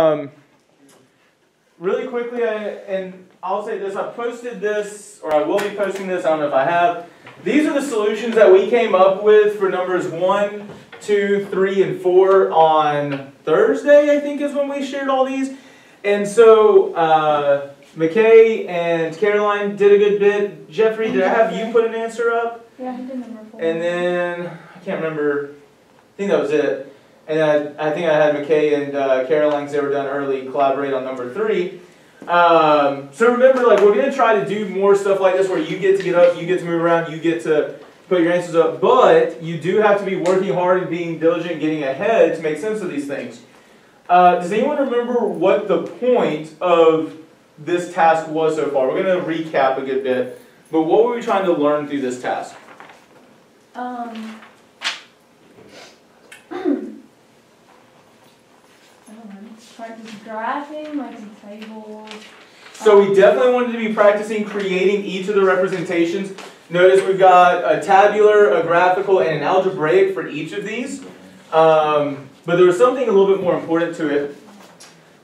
Um, really quickly, I, and I'll say this, I posted this, or I will be posting this, I don't know if I have. These are the solutions that we came up with for numbers 1, 2, 3, and 4 on Thursday, I think is when we shared all these. And so, uh, McKay and Caroline did a good bit. Jeffrey, did I have you put an answer up? Yeah, he did number four. And then, I can't remember, I think that was it. And I, I think I had McKay and uh, Caroline, because they were done early, collaborate on number three. Um, so remember, like, we're going to try to do more stuff like this where you get to get up, you get to move around, you get to put your answers up, but you do have to be working hard and being diligent, getting ahead to make sense of these things. Uh, does anyone remember what the point of this task was so far? We're going to recap a good bit, but what were we trying to learn through this task? Um. I don't practice graphing, like tables. So we definitely wanted to be practicing creating each of the representations. Notice we've got a tabular, a graphical, and an algebraic for each of these. Um, but there was something a little bit more important to it.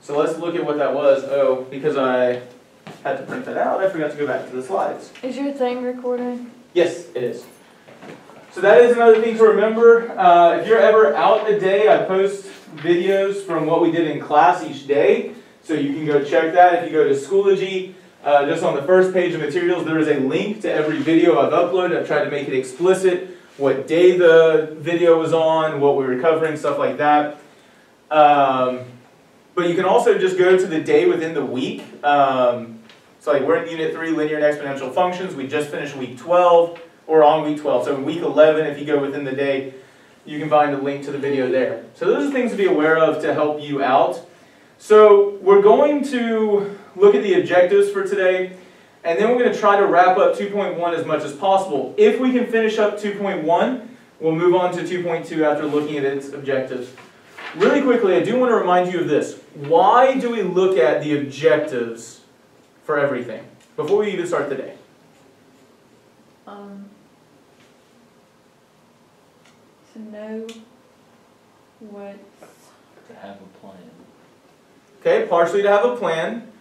So let's look at what that was. Oh, because I had to print that out, I forgot to go back to the slides. Is your thing recording? Yes, it is. So that is another thing to remember. Uh, if you're ever out a day, I post videos from what we did in class each day. So you can go check that. If you go to Schoology, uh, just on the first page of materials, there is a link to every video I've uploaded. I've tried to make it explicit what day the video was on, what we were covering, stuff like that. Um, but you can also just go to the day within the week. Um, so like we're in Unit 3, Linear and Exponential Functions. We just finished Week 12, or on Week 12. So in Week 11, if you go within the day, you can find a link to the video there. So those are things to be aware of to help you out. So we're going to look at the objectives for today, and then we're going to try to wrap up 2.1 as much as possible. If we can finish up 2.1, we'll move on to 2.2 after looking at its objectives. Really quickly, I do want to remind you of this. Why do we look at the objectives for everything before we even start the day? Um. To know what. to have a plan. Okay, partially to have a plan.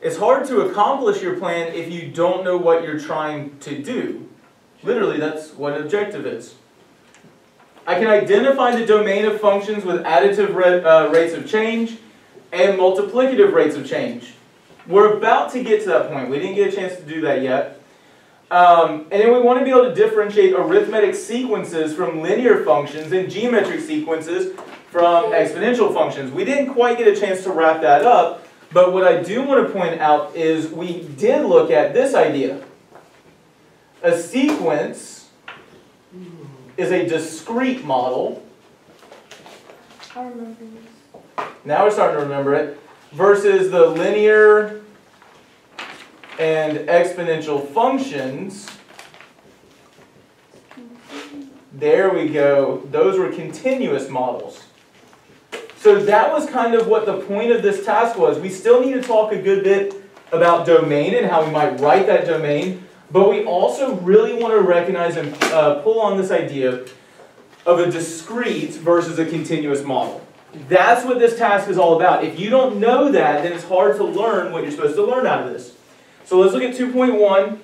It's hard to accomplish your plan if you don't know what you're trying to do. Literally, that's what an objective is. I can identify the domain of functions with additive uh, rates of change and multiplicative rates of change. We're about to get to that point. We didn't get a chance to do that yet. Um, and then we want to be able to differentiate arithmetic sequences from linear functions and geometric sequences from exponential functions. We didn't quite get a chance to wrap that up, but what I do want to point out is we did look at this idea. A sequence is a discrete model. I remember this. Now we're starting to remember it. Versus the linear and exponential functions. There we go. Those were continuous models. So that was kind of what the point of this task was. We still need to talk a good bit about domain and how we might write that domain, but we also really want to recognize and uh, pull on this idea of a discrete versus a continuous model. That's what this task is all about. If you don't know that, then it's hard to learn what you're supposed to learn out of this. So let's look at 2.1.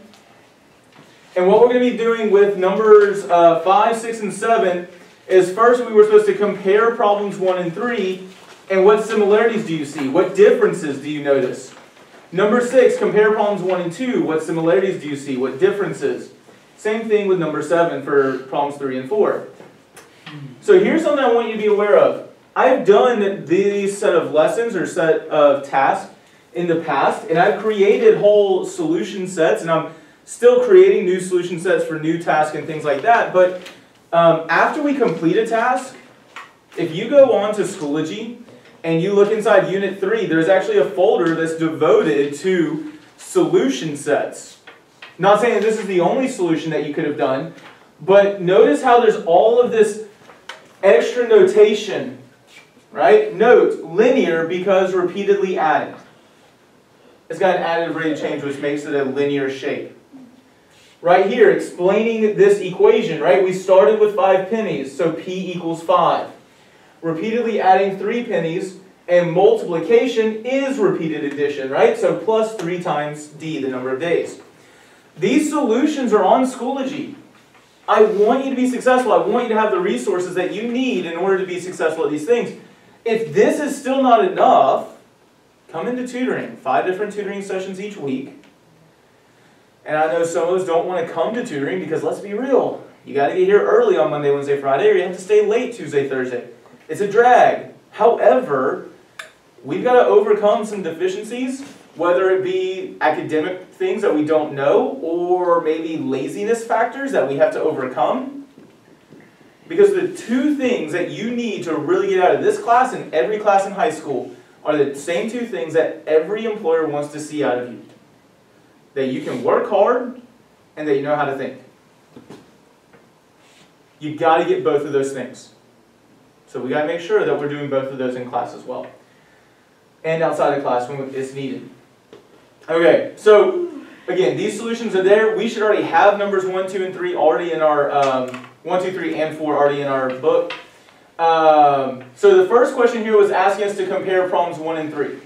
And what we're going to be doing with numbers uh, 5, 6, and 7 is first we were supposed to compare problems 1 and 3. And what similarities do you see? What differences do you notice? Number 6, compare problems 1 and 2. What similarities do you see? What differences? Same thing with number 7 for problems 3 and 4. So here's something I want you to be aware of. I've done these set of lessons or set of tasks in the past, and I've created whole solution sets, and I'm still creating new solution sets for new tasks and things like that. But um, after we complete a task, if you go on to Schoology and you look inside Unit 3, there's actually a folder that's devoted to solution sets. Not saying that this is the only solution that you could have done, but notice how there's all of this extra notation, right? Note, linear because repeatedly added. It's got an additive rate of change which makes it a linear shape. Right here, explaining this equation, right? We started with five pennies, so P equals five. Repeatedly adding three pennies And multiplication is repeated addition, right? So plus 3 times d, the number of days. These solutions are on Schoology. I want you to be successful. I want you to have the resources that you need in order to be successful at these things. If this is still not enough, come into tutoring. Five different tutoring sessions each week. And I know some of us don't want to come to tutoring because let's be real. You got to get here early on Monday, Wednesday, Friday, or you have to stay late Tuesday, Thursday. It's a drag. However, we've got to overcome some deficiencies, whether it be academic things that we don't know, or maybe laziness factors that we have to overcome. Because the two things that you need to really get out of this class and every class in high school are the same two things that every employer wants to see out of you. That you can work hard and that you know how to think. You got to get both of those things. So we got to make sure that we're doing both of those in class as well. And outside of class when it's needed. Okay, so again, these solutions are there. We should already have numbers 1, 2, and 3 already in our, um, 1, 2, 3, and 4 already in our book. Um, so the first question here was asking us to compare problems 1 and 3.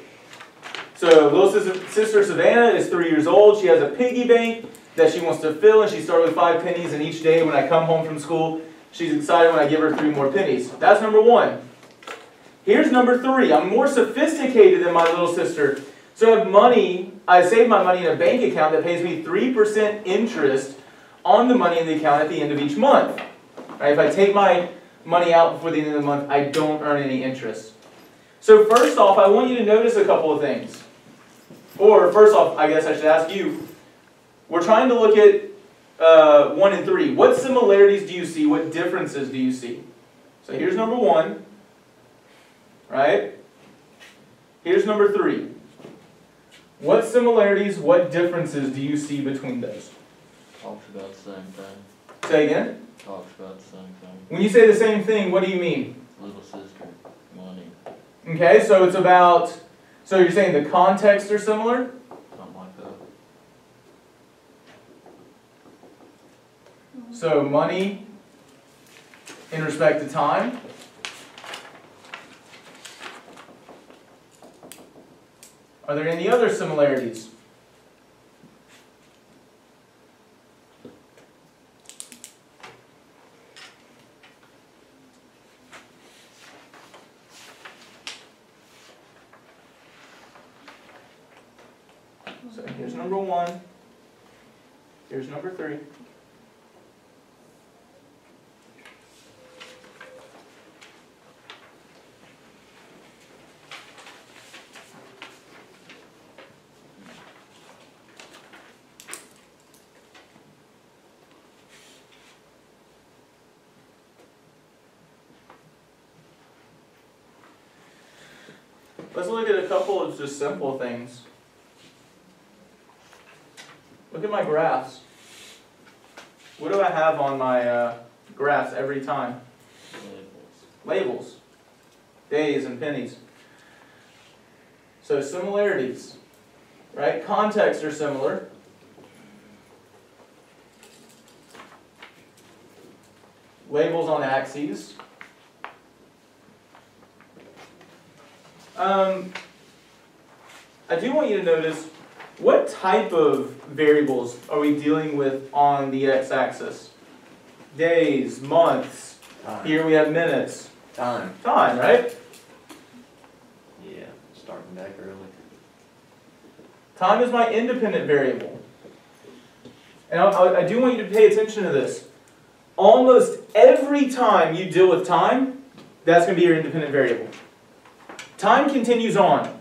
So little sister, sister Savannah is 3 years old. She has a piggy bank that she wants to fill, and she started with 5 pennies, and each day when I come home from school, she's excited when I give her 3 more pennies. That's number 1. Here's number 3. I'm more sophisticated than my little sister. So I have money, I save my money in a bank account that pays me 3% interest on the money in the account at the end of each month. Right? If I take my money out before the end of the month, I don't earn any interest. So first off, I want you to notice a couple of things. Or first off, I guess I should ask you, we're trying to look at uh, 1 and 3. What similarities do you see? What differences do you see? So here's number 1, right? Here's number 3. What similarities, what differences do you see between those? Talks about the same thing. Say again? Talks about the same thing. When you say the same thing, what do you mean? Little sister, money, Okay, so it's about, so you're saying the contexts are similar? something like that. So money in respect to time. Are there any other similarities? So here's number one. Here's number three. Let's look at a couple of just simple things. Look at my graphs. What do I have on my uh, graphs every time? Labels. Days and pennies. So similarities, right? Contexts are similar. Labels on axes. Um, I do want you to notice what type of variables are we dealing with on the x-axis? Days, months, Time. here we have minutes, Time. time, right? Yeah, starting back early. Time is my independent variable. And I, I, I do want you to pay attention to this. Almost every time you deal with time, that's going to be your independent variable. Time continues on.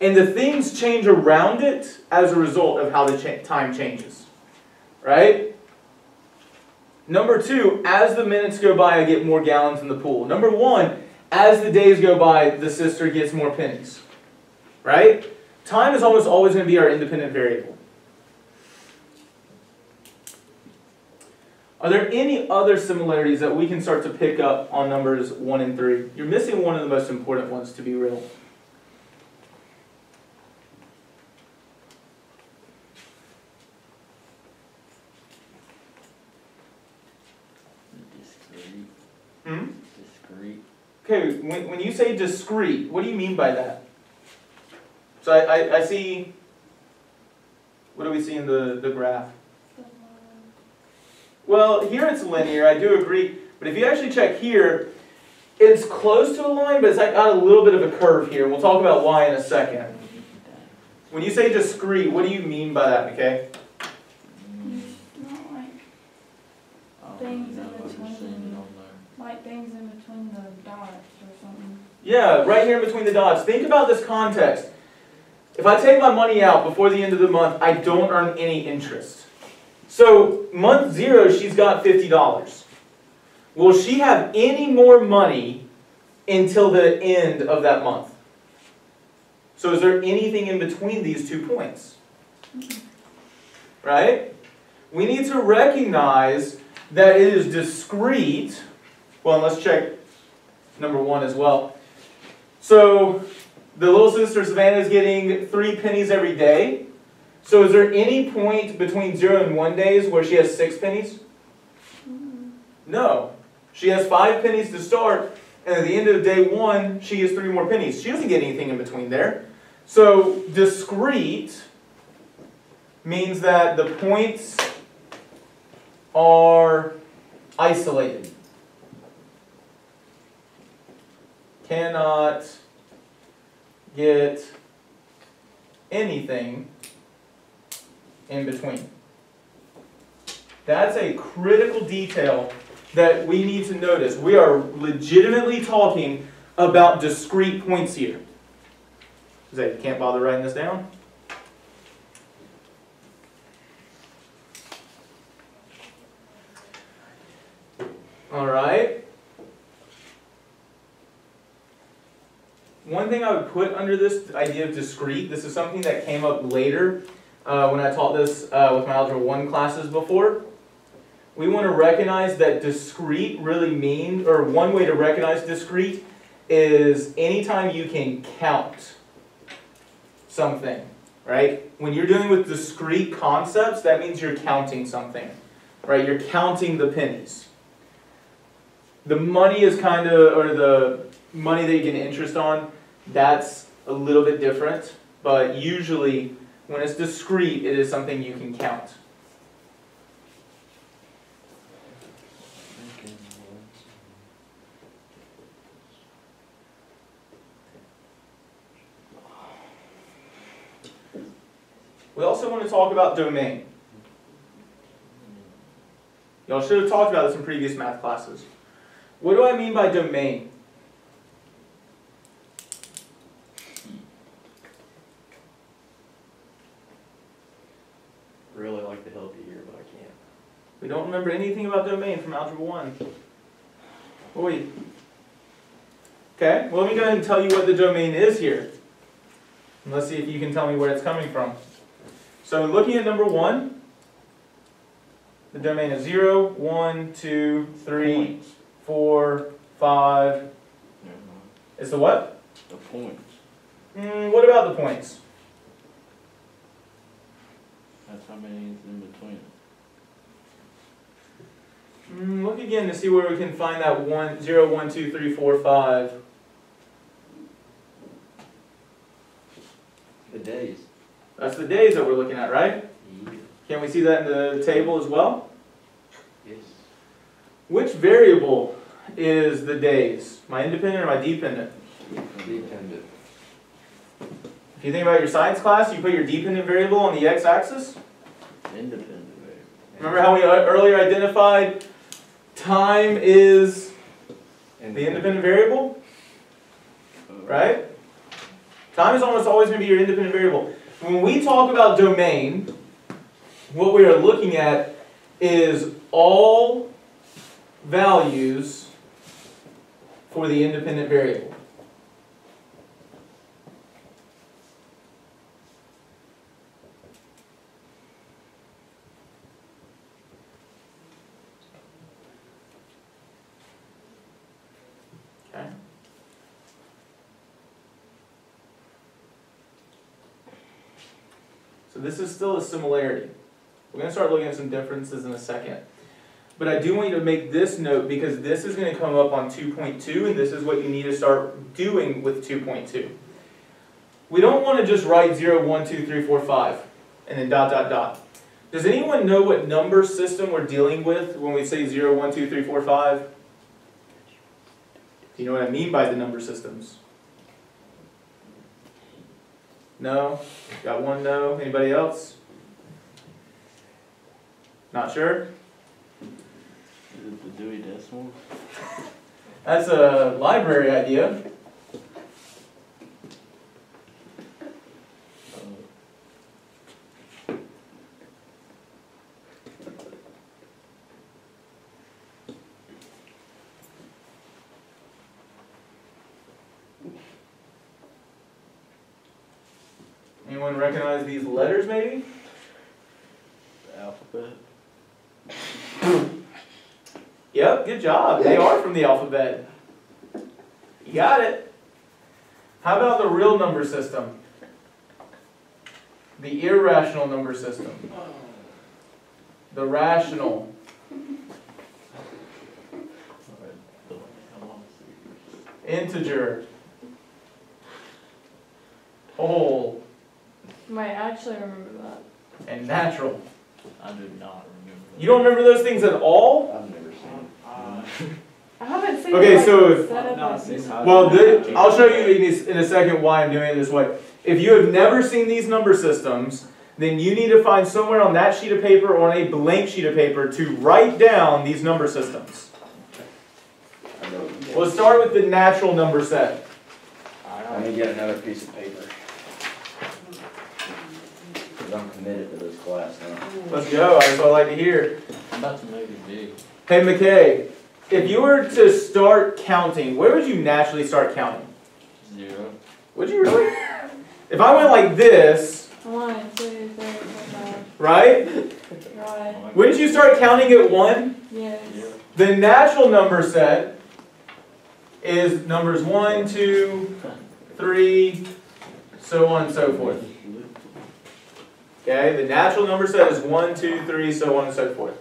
And the things change around it as a result of how the cha time changes. Right? Number two, as the minutes go by, I get more gallons in the pool. Number one, as the days go by, the sister gets more pennies. Right? Time is almost always going to be our independent variable. Are there any other similarities that we can start to pick up on numbers 1 and 3? You're missing one of the most important ones, to be real. Okay, when, when you say discrete, what do you mean by that? So I, I, I see, what do we see in the, the graph? Well, here it's linear, I do agree, but if you actually check here, it's close to a line, but it's like got a little bit of a curve here, we'll talk about why in a second. When you say discrete, what do you mean by that, McKay? It's not like, I don't Things know in what you're between. seeing on there. like things in between the dots or something. Yeah, right here in between the dots. Think about this context. If I take my money out before the end of the month, I don't earn any interest. So, month zero, she's got $50. Will she have any more money until the end of that month? So, is there anything in between these two points? Right? We need to recognize that it is discrete. Well, let's check number one as well. So the little sister Savannah is getting three pennies every day. So is there any point between zero and one days where she has six pennies? No. She has five pennies to start, and at the end of day one, she has three more pennies. She doesn't get anything in between there. So discrete means that the points are isolated. Cannot get anything in between. That's a critical detail that we need to notice. We are legitimately talking about discrete points here. Zay, you can't bother writing this down? All right. One thing I would put under this idea of discrete, this is something that came up later uh, when I taught this uh, with my Algebra 1 classes before. We want to recognize that discrete really means, or one way to recognize discrete is anytime you can count something, right? When you're dealing with discrete concepts, that means you're counting something, right? You're counting the pennies. The money is kind of, or the money that you get interest on, that's a little bit different, but usually when it's discrete, it is something you can count. We also want to talk about domain. Y'all should have talked about this in previous math classes. What do I mean by domain? Really like to help you here, but I can't. We don't remember anything about domain from Algebra 1. Oi. Okay, well let me go ahead and tell you what the domain is here. And let's see if you can tell me where it's coming from. So looking at number 1, the domain is 0, 1, 2, 3, 4, 5. It's the what? The points. Mm, what about the points? That's how many is in between. Mm, look again to see where we can find that 1, 0, 1, 2, 3, 4, 5. The days. That's the days that we're looking at, right? Yeah. Can we see that in the table as well? Yes. Which variable is the days? My independent or my dependent? Dependent. If you think about your science class, you put your dependent variable on the x-axis. Independent variable. Remember how we earlier identified time is the independent variable, right? Time is almost always going to be your independent variable. When we talk about domain, what we are looking at is all values for the independent variable. Okay. So this is still a similarity. We're going to start looking at some differences in a second. But I do want you to make this note because this is gonna come up on two point two and this is what you need to start doing with two point two. We don't wanna just write 0, 1, 2, 3, 4, 5 and then dot, dot, dot. Does anyone know what number system we're dealing with when we say 0, 1, 2, 3, 4, 5? Do you know what I mean by the number systems? No? Got one no? Anybody else? Not sure? Is it the Dewey Decimal? That's a library idea. Uh, Anyone recognize these letters maybe? the alphabet? Yep, good job. They are from the alphabet. You got it. How about the real number system? The irrational number system. The rational. Alright, the- how long is it? Integer. Whole. Might actually remember that. And natural. I do not remember. You don't remember those things at all? I've never seen I haven't seen Okay, it like, so- set up Not like seen this. how- Well, thi- I'll show you in, this, in a second why I'm doing it this way. If you have never seen these number systems, then you need to find somewhere on that sheet of paper or on a blank sheet of paper to write down these number systems. it. I know. what you We'll start with the natural number set. Let me get another piece of paper. Cause I'm committed to this class now. Let's go, that's what I like to hear. I'm about to make it big. Hey McKay, if you were to start counting, where would you naturally start counting? Zero. Would you really? If I went like this, One, two, three, four, five. right? Right. Oh Wouldn't you start counting at one? Yes. The natural number set is numbers one, two, three, so on and so forth. Okay, the natural number set is one, two, three, so on and so forth.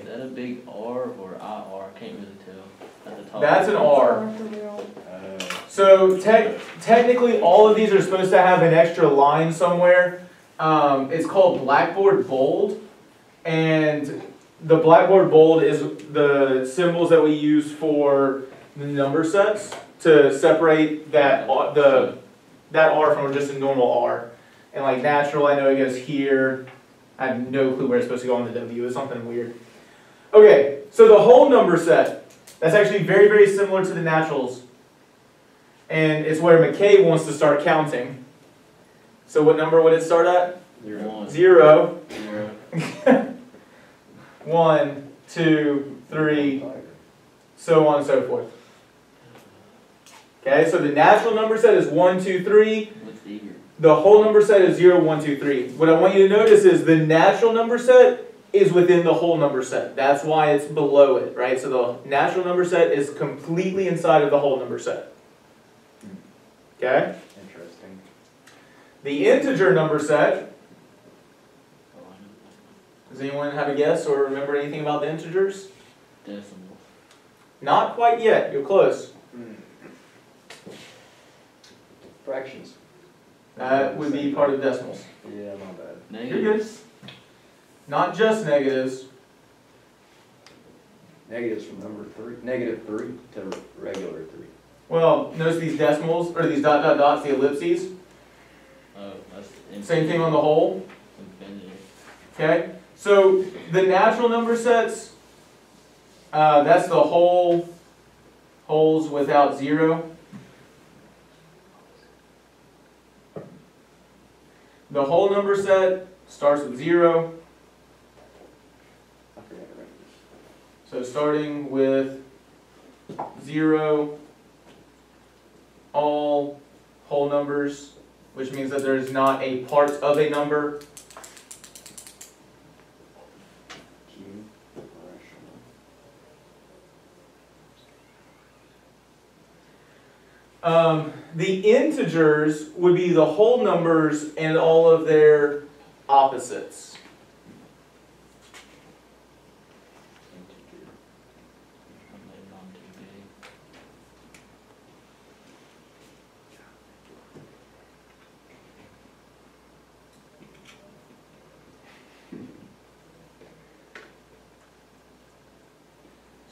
Is that a big R or IR? Can't really tell. That's an R. Uh, So tech, technically, all of these are supposed to have an extra line somewhere. Um, it's called Blackboard Bold, and the Blackboard Bold is the symbols that we use for the number sets to separate that R- the that R from just a normal R. And like natural, I know it goes here. I have no clue where it's supposed to go on the W. It's something weird. Okay, so the whole number set. That's actually very, very similar to the naturals. And it's where McKay wants to start counting. So what number would it start at? Zero. One. Zero, Zero. one, two, three, so on and so forth. Okay, so the natural number set is one, two, three. What's eager? The whole number set is zero, one, two, three. What I want you to notice is the natural number set is within the whole number set. That's why it's below it, right? So the natural number set is completely inside of the whole number set. Okay? Interesting. The integer number set, I know. does anyone have a guess or remember anything about the integers? Decimals. Not quite yet, you're close. Fractions. That would be part of decimals. Yeah, my bad. Negatives. Not just negatives, Negatives from number three, negative three to regular three. well, notice these decimals, or these dot dot dots, the ellipses, Oh, that's. same thing on the whole. Infinity. Okay, so the natural number sets, uh, that's the whole, wholes without zero. The whole number set starts with zero, I forgot to write so starting with zero, all whole numbers, which means that there is not a part of a number. Um, the integers would be the whole numbers and all of their opposites.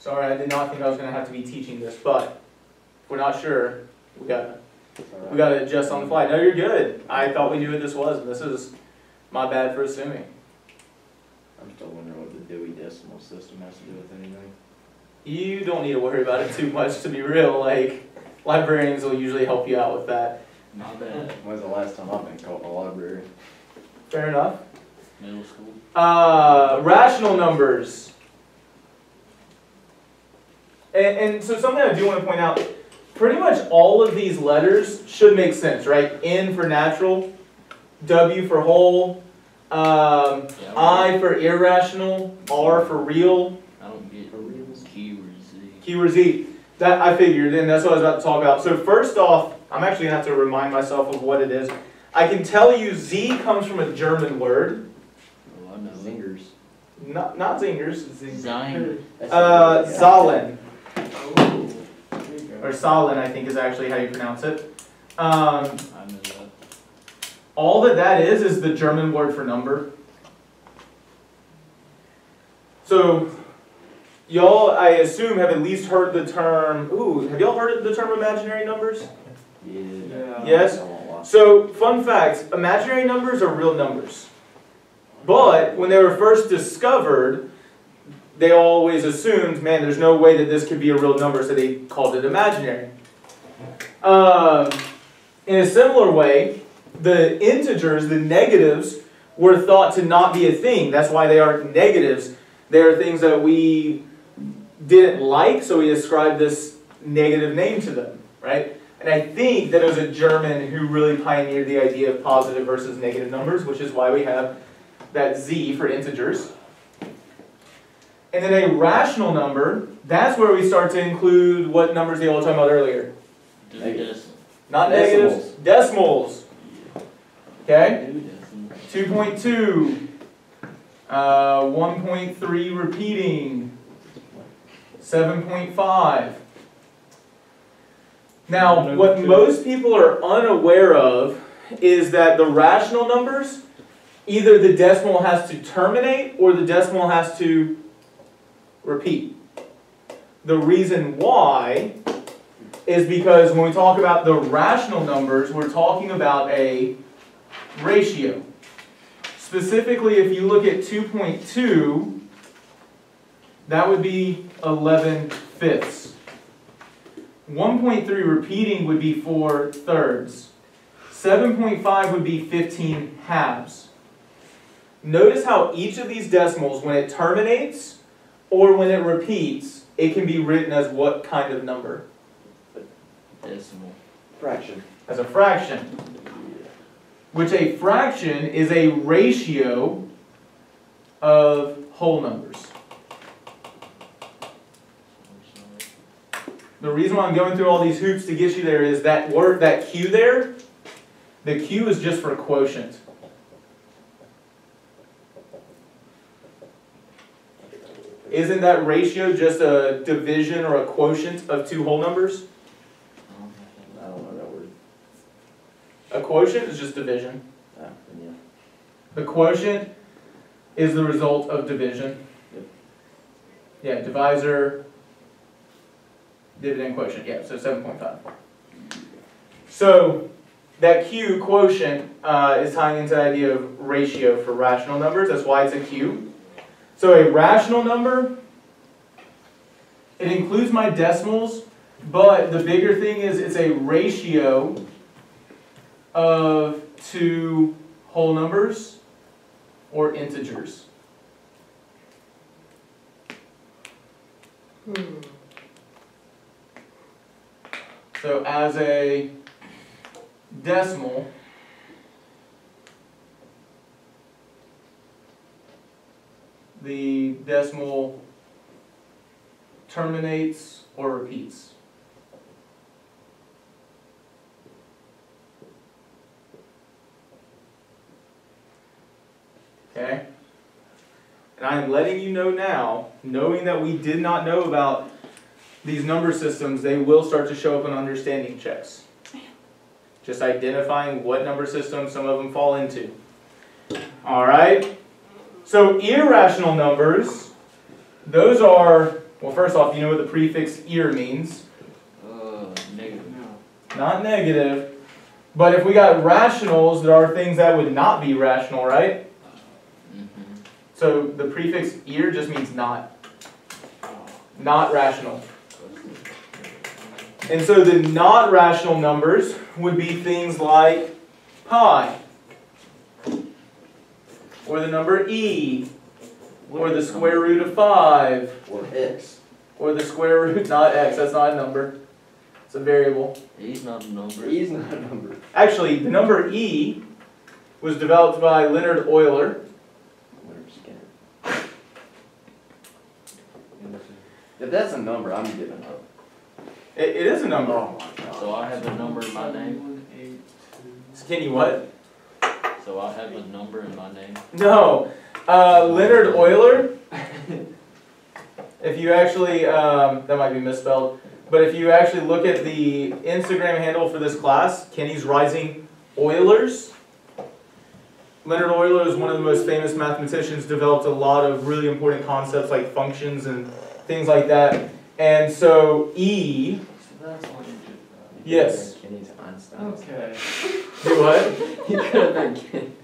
Integer. Sorry, I did not think I was gonna have to be teaching this, but if we're not sure, we gotta, It's we gotta adjust on the fly. No, you're good. I thought we knew what this was, and this is my bad for assuming. I'm still wondering what the Dewey Decimal System has to do with anything. You don't need to worry about it too much, to be real, like, librarians will usually help you out with that. Not bad. When's the last time I've been caught in a library? Fair enough. Middle school. Uh, rational numbers. And, and so something I do want to point out, pretty much all of these letters should make sense, right? N for natural, W for whole, um, Yeah, I for irrational, R for real, I don't get Q or Z. Q or Z. That I figured, and that's what I was about to talk about. So first off, I'm actually gonna have to remind myself of what it is. I can tell you Z comes from a German word, Oh, I know. Zingers. not not zingers, zing- Zine. Uh. Zahlen, Oh, there you go. Or Salen, I think is actually how you pronounce it. Um, I know that. all that that is is the German word for number. So, y'all, I assume, have at least heard the term. Ooh, have y'all heard of the term imaginary numbers? Yeah. Yes. I won't lie. So, fun fact: imaginary numbers are real numbers. But when they were first discovered, they always assumed, man, there's no way that this could be a real number, so they called it imaginary. Um, in a similar way, the integers, the negatives, were thought to not be a thing. That's why they are negatives. They are things that we didn't like, so we ascribed this negative name to them, right? And I think that it was a German who really pioneered the idea of positive versus negative numbers, which is why we have that z for integers. And then a rational number, that's where we start to include what numbers they all talking about earlier. Just Negative. decimal. Not negatives, decimals. Okay? 2.2, uh, 1.3 repeating, 7.5. Now, what most people are unaware of is that the rational numbers, either the decimal has to terminate or the decimal has to repeat. The reason why is because when we talk about the rational numbers, we're talking about a ratio. Specifically, if you look at 2.2, that would be 11 fifths. 1.3 repeating would be 4 thirds. 7.5 would be 15 halves. Notice how each of these decimals, when it terminates or when it repeats, it can be written as what kind of number? Decimal. Fraction. As a fraction. which a fraction is a ratio of whole numbers. The reason why I'm going through all these hoops to get you there is that word, that Q there, the Q is just for quotient. Isn't that ratio just a division or a quotient of two whole numbers? I don't know that word. A quotient is just division. Ah, yeah. The quotient is the result of division. Yep. Yeah, divisor, dividend quotient, yeah, so seven point five. So, that Q quotient, uh, is tying into the idea of ratio for rational numbers, that's why it's a Q. So a rational number, it includes my decimals, but the bigger thing is it's a ratio of two whole numbers or integers. Hmm. So as a decimal, the decimal terminates or repeats. Okay? And I am letting you know now, knowing that we did not know about these number systems, they will start to show up in understanding checks. Just identifying what number system some of them fall into. All right? So irrational numbers, those are Well, first off, you know what the prefix ir means. Uh, negative. Not negative. But if we got rationals, there are things that would not be rational, right? Mm-hmm. So the prefix ir just means not. Not rational. And so the not rational numbers would be things like pi, or the number e, or the square root of 5, Or X. or the square root, not x, that's not a number, it's a variable. He's not a number. E's not a number. Actually, the number e was developed by Leonard Euler. Leonard Skinner. If that's a number, I'm giving up. It, it is a number. Oh my god. So I have a number in my name. Can you what? So I'll have a number in my name. No, uh, Leonard Euler. If you actually, um, that might be misspelled, but if you actually look at the Instagram handle for this class, Kenny's Rising Oilers. Leonard Euler is one of the most famous mathematicians, developed a lot of really important concepts like functions and things like that. And so E, So that's what you Yes. Einstein. Okay. do what? He could have been Ken,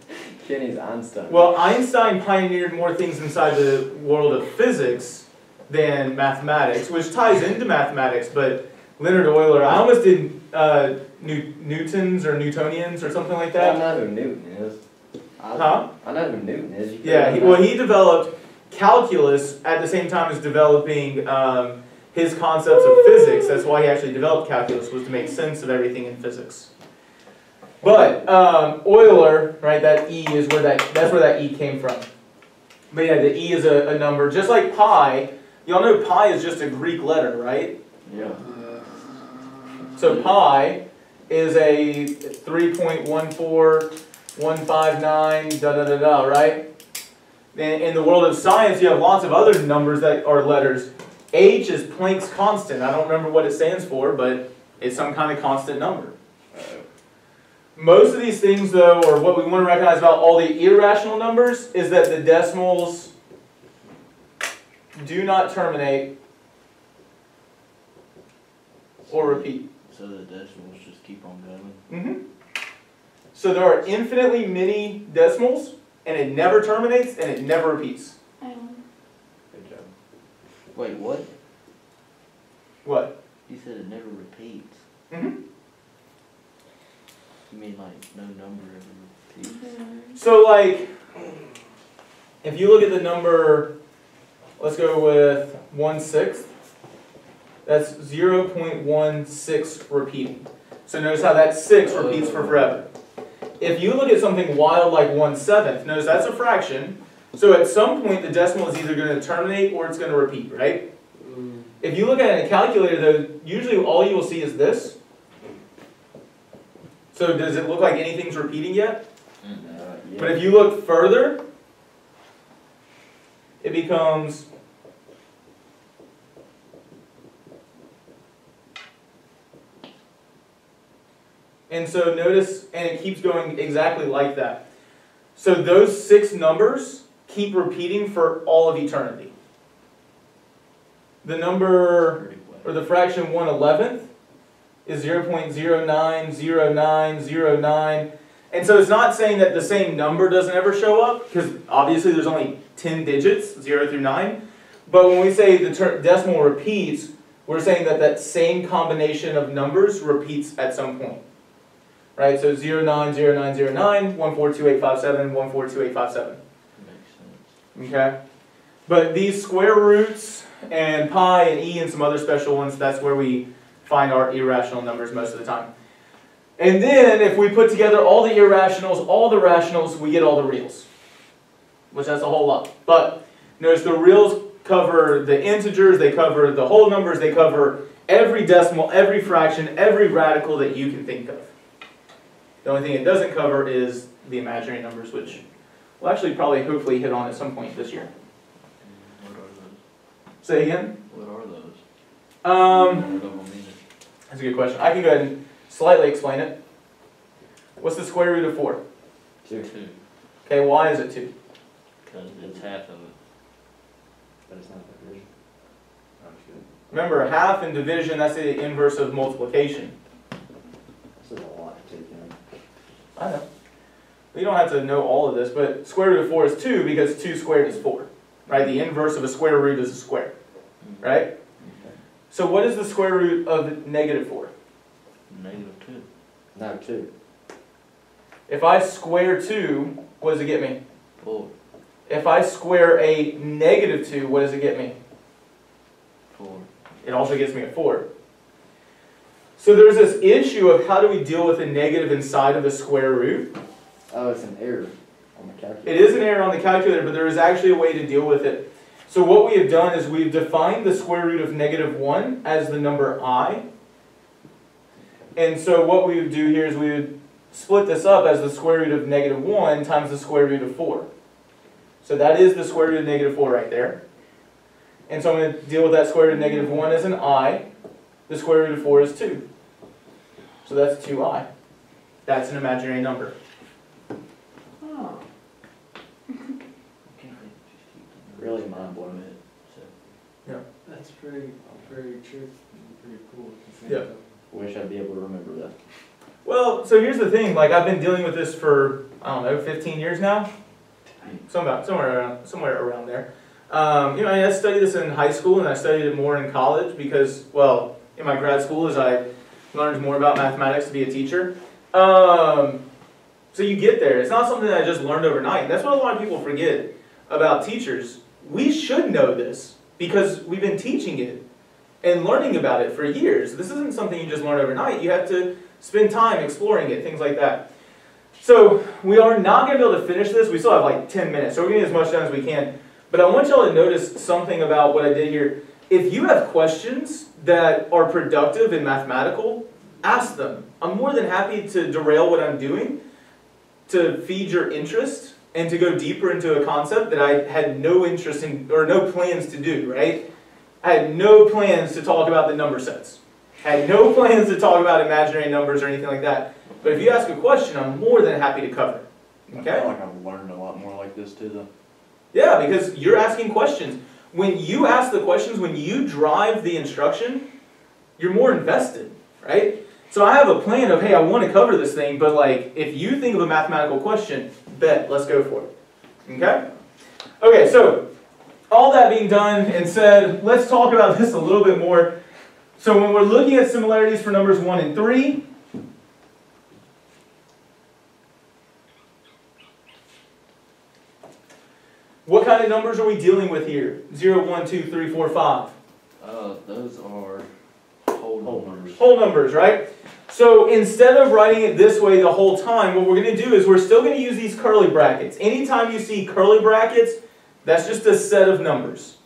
Kenny's Einstein. Well, Einstein pioneered more things inside the world of physics than mathematics, which ties into mathematics, but Leonard Euler, I almost did uh, New- Newtons or Newtonians or something like that. I know who Newton is. I, Huh? I know who Newton is. You Yeah, he, well, he developed calculus at the same time as developing um, his concepts of physics. That's why he actually developed calculus, was to make sense of everything in physics. But um, Euler, right, that E is where that, that's where that E came from. But yeah, the E is a, a number, just like pi. Y'all know pi is just a Greek letter, right? Yeah. So pi is a 3.14159 da da da da, right? In, in the world of science, you have lots of other numbers that are letters. H is Planck's constant. I don't remember what it stands for, but it's some kind of constant number. Most of these things, though, or what we want to recognize about all the irrational numbers, is that the decimals do not terminate or repeat. So the decimals just keep on going. hmm So there are infinitely many decimals, and it never terminates and it never repeats. Good job. Wait, what? What? You said it never repeats. hmm You mean like no number ever repeats? mm, So like, if you look at the number, let's go with one sixth. That's zero point one six repeating. So notice how that six repeats for forever. If you look at something wild like one seventh, notice that's a fraction. So at some point the decimal is either going to terminate or it's going to repeat, right? If you look at a calculator though, usually all you will see is this. So does it look like anything's repeating yet? Uh, yeah. But if you look further, it becomes And so notice, and it keeps going exactly like that. So those six numbers keep repeating for all of eternity. The number or the fraction 1 11th is 0.090909. And so it's not saying that the same number doesn't ever show up, because obviously there's only 10 digits, 0 through 9. But when we say the decimal repeats, we're saying that that same combination of numbers repeats at some point. Right? So 090909, 142857, 142857. Okay? But these square roots and pi and e and some other special ones, that's where we find our irrational numbers most of the time. And then if we put together all the irrationals, all the rationals, we get all the reals. Which that's a whole lot. But notice the reals cover the integers, they cover the whole numbers, they cover every decimal, every fraction, every radical that you can think of. The only thing it doesn't cover is the imaginary numbers, which we'll actually probably hopefully hit on at some point this year. What are those? Say again? What are those? Um, What do I mean? that's a good question. I can go ahead and slightly explain it. What's the square root of 4? Two. Two, Okay, why is it 2? because it's half of it. But it's not that big. Sounds. Remember, half in division, that's the inverse of multiplication. This is a lot to take in. I know. You don't have to know all of this, but square root of four is two because two squared is four, right? The inverse of a square root is a square, right? So what is the square root of negative four? Negative two. No, two. If I square two, what does it get me? Four. If I square a negative two, what does it get me? Four. It also gets me a four. So there's this issue of how do we deal with a negative inside of the square root? Oh, it's an error on the calculator. It is an error on the calculator, but there is actually a way to deal with it. So what we have done is we've defined the square root of negative 1 as the number i. And so what we would do here is we would split this up as the square root of negative 1 times the square root of 4. So that is the square root of negative 4 right there. And so I'm going to deal with that square root of negative 1 as an i. The square root of 4 is 2. So that's 2i. That's an imaginary number. Oh. Can't they just keep them? Really mind blowing. So, That's pretty, very tricky, pretty cool. to think Yeah. of. Wish I'd be able to remember that. Well, so here's the thing, like I've been dealing with this for, I don't know, fifteen years now? Some about, somewhere around, somewhere around there. Um, you know, I studied this in high school and I studied it more in college because, well, in my grad school as I learned more about mathematics to be a teacher. Um, so you get there, it's not something that I just learned overnight. That's what a lot of people forget about teachers. We should know this because we've been teaching it and learning about it for years. This isn't something you just learn overnight. You have to spend time exploring it, things like that. So we are not going to be able to finish this. We still have like 10 minutes, so we're going to get as much done as we can. But I want y'all to notice something about what I did here. If you have questions that are productive and mathematical, ask them. I'm more than happy to derail what I'm doing to feed your interest and to go deeper into a concept that I had no interest in or no plans to do, right? I had no plans to talk about the number sets. Had no plans to talk about imaginary numbers or anything like that. But if you ask a question, I'm more than happy to cover. I Okay? feel like I've learned a lot more like this too, though. Yeah, because you're asking questions. When you ask the questions, when you drive the instruction, you're more invested, right? So I have a plan of, hey, I want to cover this thing, but like, if you think of a mathematical question, bet, let's go for it. Okay? Okay, so all that being done and said, let's talk about this a little bit more. So when we're looking at similarities for numbers 1 and 3, what kind of numbers are we dealing with here? 0, 1, 2, 3, 4, 5. Uh, those are whole Whole numbers. numbers. Whole numbers, right? So instead of writing it this way the whole time, what we're going to do is we're still going to use these curly brackets. Anytime you see curly brackets, that's just a set of numbers.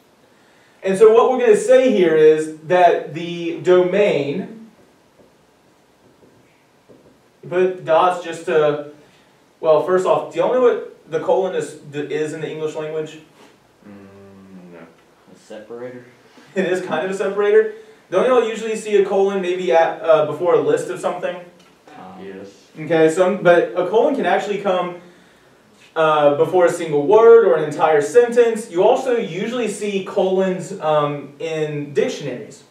And so what we're going to say here is that the domain, put dots just to, well, first off, do y'all know what the colon is, is in the English language? Mm, no. A separator. It is kind of a separator. Don't y'all usually see a colon maybe at, uh, before a list of something? Um, Yes. Okay, some, but a colon can actually come uh, before a single word or an entire sentence. You also usually see colons um, in dictionaries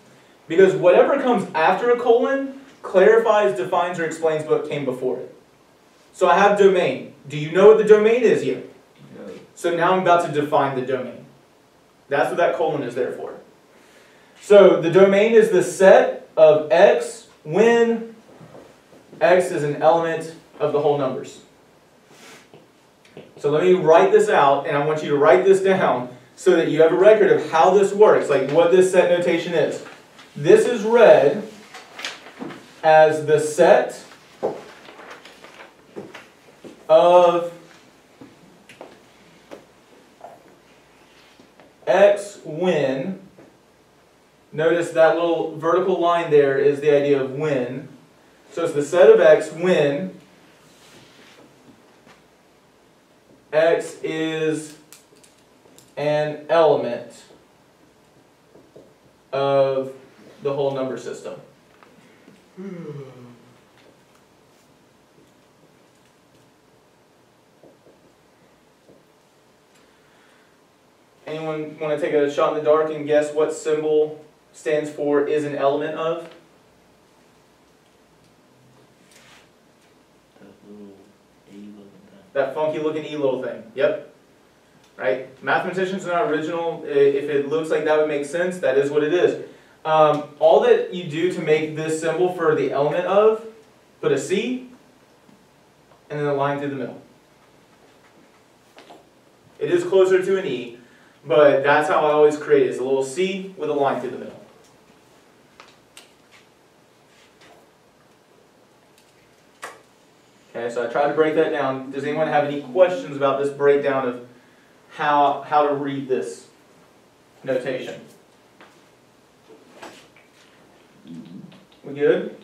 because whatever comes after a colon clarifies, defines, or explains what came before it. So I have domain. Do you know what the domain is yet? No. So now I'm about to define the domain. That's what that colon is there for. So the domain is the set of x when x is an element of the whole numbers. So let me write this out, and I want you to write this down so that you have a record of how this works, like what this set notation is. This is read as the set of x when, notice that little vertical line there is the idea of when. So it's the set of x when x is an element of the whole number system. Hmm. Anyone wanna take a shot in the dark and guess what symbol stands for is an element of? That little looking thing. That funky looking E little thing, yep. Right, mathematicians are not original, if it looks like that would make sense, that is what it is. Um, all that you do to make this symbol for the element of, put a C, and then a line through the middle. It is closer to an E, but that's how I always create it. it, is a little C with a line through the middle. Okay, so I tried to break that down. Does anyone have any questions about this breakdown of how, how to read this notation? We good?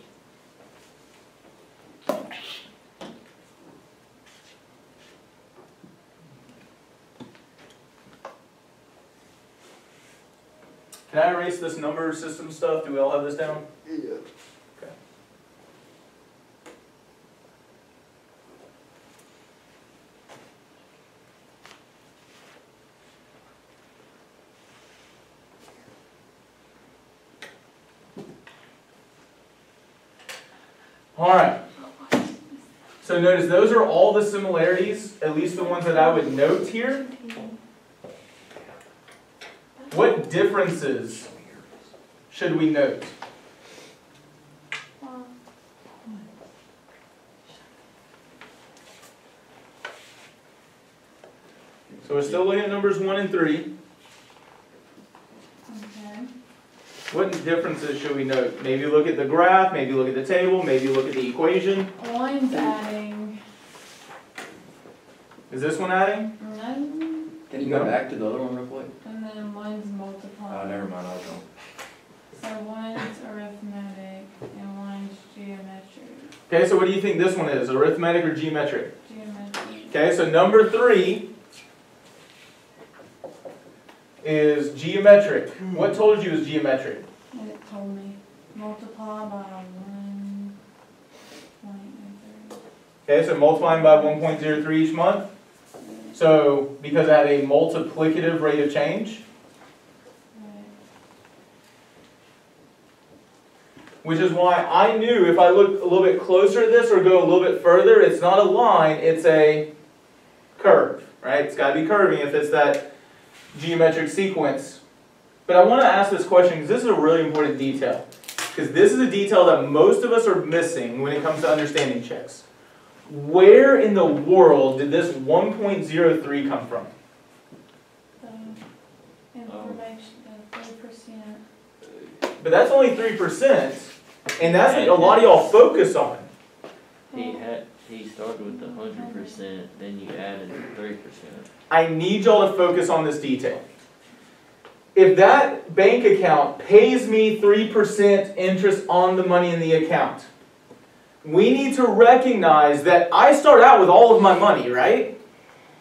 Can I erase this number system stuff? Do we all have this down? Yeah. All right. So notice those are all the similarities, at least the ones that I would note here. What differences should we note? So we're still looking at numbers 1 and 3. What differences should we note? Maybe look at the graph, maybe look at the table, maybe look at the equation. One's adding, Is this one adding? none, Can you go back to the other one real quick? and then one's multiplying. Oh, never mind, I'll go. So one's arithmetic and one's geometric. Okay, so what do you think this one is? Arithmetic or geometric? Geometric. Okay, so number three is geometric. What told you is geometric? And it told me one point Okay, so multiplying by 1.03 each month. So because I had a multiplicative rate of change, which is why I knew if I look a little bit closer at this or go a little bit further, it's not a line, it's a curve, right? It's gotta be curving if it's that geometric sequence. But I wanna ask this question, because this is a really important detail. Because this is a detail that most of us are missing when it comes to understanding checks. Where in the world did this 1.03 come from? The information, the three percent. But that's only 3%, and that's what a lot of y'all focus on. He had, he started with the hundred percent, then you added three percent. I need y'all to focus on this detail. If that bank account pays me 3% interest on the money in the account, we need to recognize that I start out with all of my money, right?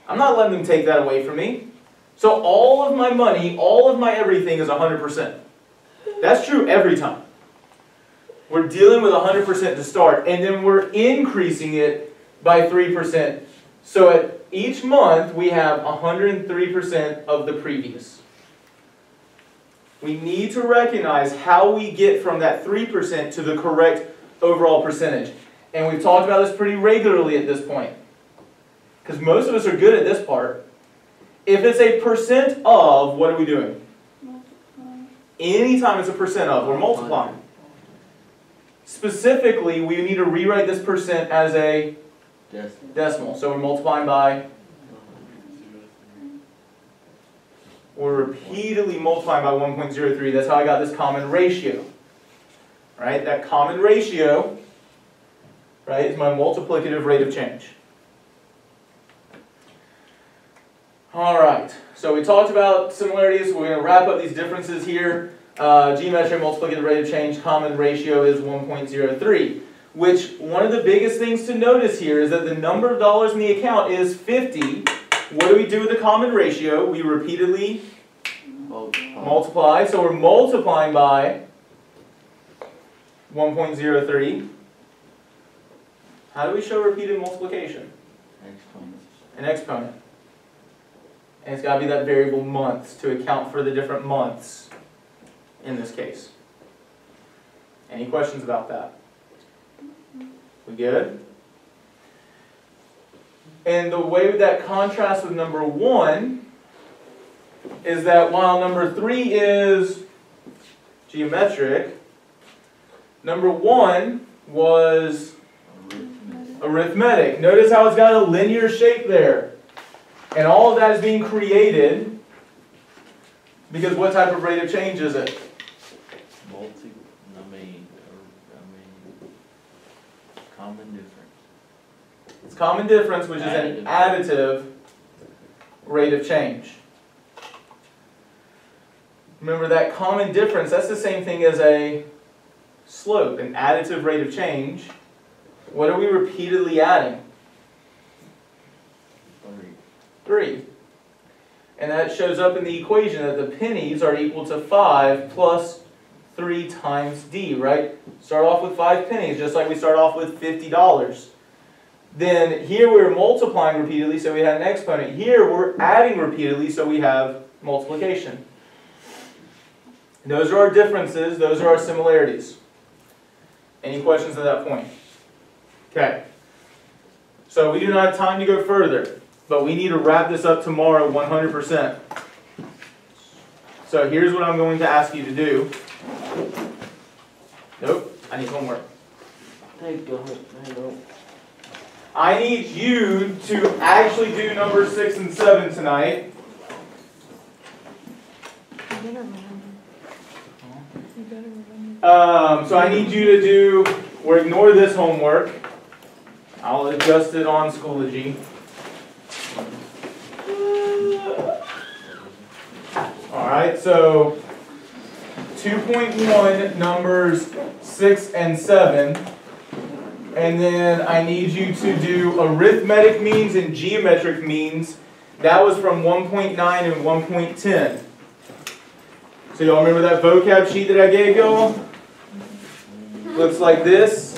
I'm not letting them take that away from me. So all of my money, all of my everything is 100%. That's true every time. We're dealing with 100% to start, and then we're increasing it by 3%. So at each month, we have 103% of the previous. We need to recognize how we get from that 3% to the correct overall percentage. And we've talked about this pretty regularly at this point. Because most of us are good at this part. If it's a percent of, what are we doing? Multiply. Anytime it's a percent of, we're multiplying. Specifically, we need to rewrite this percent as a That's, decimal. So we're multiplying by, we're repeatedly multiplying by 1.03. That's how I got this common ratio. Right? That common ratio, right, is my multiplicative rate of change. All right. So we talked about similarities. We're going to wrap up these differences here. Uh, geometric multiplicative rate of change, common ratio is 1.03 which one of the biggest things to notice here is that the number of dollars in the account is 50. What do we do with the common ratio? We repeatedly multiply. multiply, so we're multiplying by 1.03. How do we show repeated multiplication? Exponents. An exponent. And it's gotta be that variable months to account for the different months in this case. Any questions about that? We good? And the way that contrasts with number one is that while number three is geometric, number one was Arithmetic. Notice how it's got a linear shape there. And all of that is being created because what type of rate of change is it? Multi, I mean, or, I mean, common difference. It's common difference, which is an additive rate of change. Remember that common difference, that's the same thing as a slope, an additive rate of change. What are we repeatedly adding? Three. Three. And that shows up in the equation that the pennies are equal to five plus three times D, right? Start off with five pennies, just like we start off with fifty dollars. Then here we're multiplying repeatedly, so we had an exponent. Here we're adding repeatedly, so we have multiplication. Those are our differences, those are our similarities. Any questions at that point? Okay. So we do not have time to go further. But we need to wrap this up tomorrow 100%. So here's what I'm going to ask you to do. Nope, I need homework. They don't, don't. I need you to actually do number six and seven tonight. Um, so I need you to do, or ignore this homework. I'll adjust it on Schoology. Alright, so two point one, numbers six and seven. And then I need you to do arithmetic means and geometric means. That was from one point nine and one point ten. So y'all remember that vocab sheet that I gave y'all? Looks like this.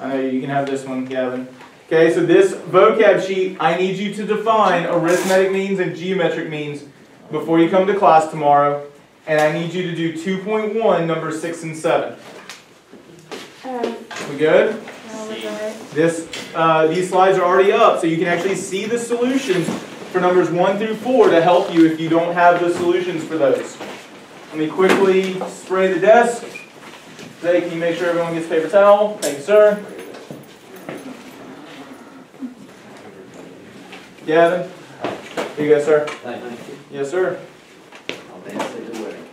I know you can have this one, Gavin. Okay, so this vocab sheet, I need you to define arithmetic means and geometric means before you come to class tomorrow. And I need you to do 2.1, number 6 and 7. Alright, We good? I'll look at it. This, uh, these slides are already up, so you can actually see the solutions for numbers 1 through 4 to help you if you don't have the solutions for those. Let me quickly spray the desk. Zay, can you make sure everyone gets paper towel? Thank you, sir. Gavin? Here you go, sir. Thank you. Yes, sir. I'll dance at your wedding.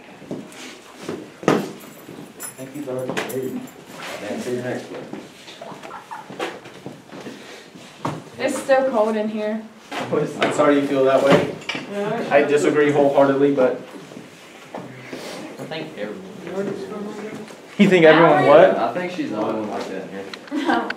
Thank you, Lord. I'll dance next wedding. It's so cold in here. I'm sorry you feel that way. I disagree wholeheartedly, but I think everyone. you think everyone what? I think she's the only one like that in here.